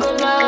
my life.